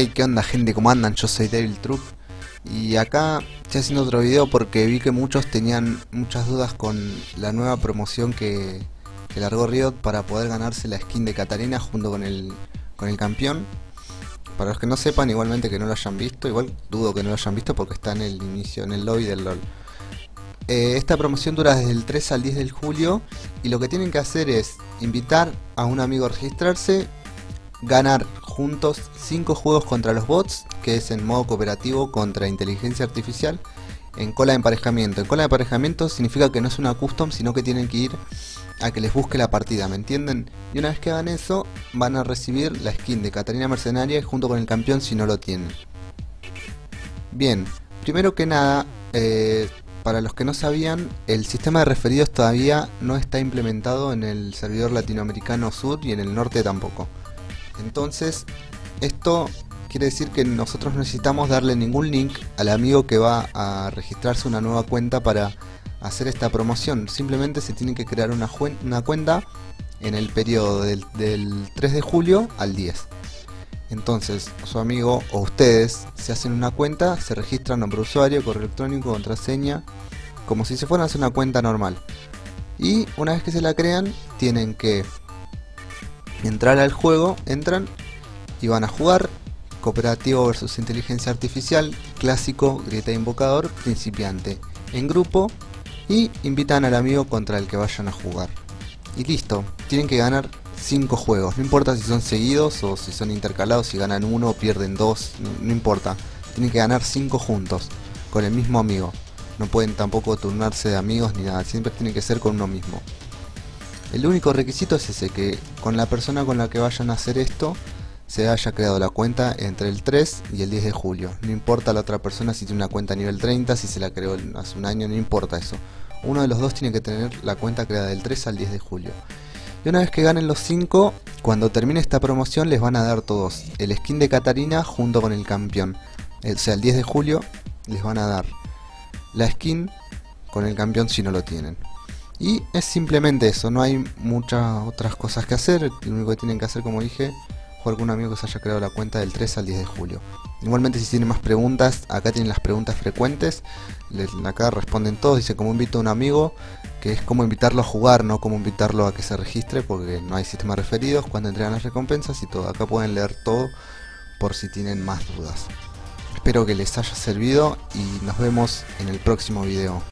Hey, ¿qué onda gente? ¿Cómo andan? Yo soy Devil Troop y acá estoy haciendo otro video porque vi que muchos tenían muchas dudas con la nueva promoción que, que largó Riot para poder ganarse la skin de Katarina junto con el, con el campeón. Para los que no sepan, igualmente que no lo hayan visto, igual dudo que no lo hayan visto porque está en el inicio, en el lobby del LOL. Eh, esta promoción dura desde el 3 al 10 de julio y lo que tienen que hacer es invitar a un amigo a registrarse, ganar juntos 5 juegos contra los bots, que es en modo cooperativo contra inteligencia artificial, en cola de emparejamiento. En cola de emparejamiento significa que no es una custom, sino que tienen que ir a que les busque la partida, ¿me entienden? Y una vez que hagan eso, van a recibir la skin de Catarina Mercenaria junto con el campeón si no lo tienen. Bien, primero que nada, eh, para los que no sabían, el sistema de referidos todavía no está implementado en el servidor latinoamericano sur y en el norte tampoco. Entonces, esto quiere decir que nosotros necesitamos darle ningún link al amigo que va a registrarse una nueva cuenta para hacer esta promoción. Simplemente se tiene que crear una, cuenta en el periodo del, del 3 de julio al 10. Entonces, su amigo o ustedes se hacen una cuenta, se registran nombre usuario, correo electrónico, contraseña, como si se fueran a hacer una cuenta normal. Y una vez que se la crean, tienen que entrar al juego, entran y van a jugar cooperativo versus inteligencia artificial, clásico, grieta invocador, principiante, en grupo y invitan al amigo contra el que vayan a jugar. Y listo, tienen que ganar 5 juegos, no importa si son seguidos o si son intercalados, si ganan uno o pierden dos, no, importa, tienen que ganar 5 juntos, con el mismo amigo. No pueden tampoco turnarse de amigos ni nada, siempre tiene que ser con uno mismo. El único requisito es ese, que con la persona con la que vayan a hacer esto se haya creado la cuenta entre el 3 y el 10 de julio. No importa la otra persona si tiene una cuenta a nivel 30, si se la creó hace un año, no importa eso. Uno de los dos tiene que tener la cuenta creada del 3 al 10 de julio. Y una vez que ganen los 5, cuando termine esta promoción les van a dar todos el skin de Katarina junto con el campeón. O sea, el 10 de julio les van a dar la skin con el campeón si no lo tienen. Y es simplemente eso, no hay muchas otras cosas que hacer, lo único que tienen que hacer como dije, con un amigo que se haya creado la cuenta del 3 al 10 de julio. Igualmente si tienen más preguntas, acá tienen las preguntas frecuentes, acá responden todos, dice cómo invito a un amigo, que es como invitarlo a jugar, no como invitarlo a que se registre, porque no hay sistema referidos, cuando entregan las recompensas y todo, acá pueden leer todo por si tienen más dudas. Espero que les haya servido y nos vemos en el próximo video.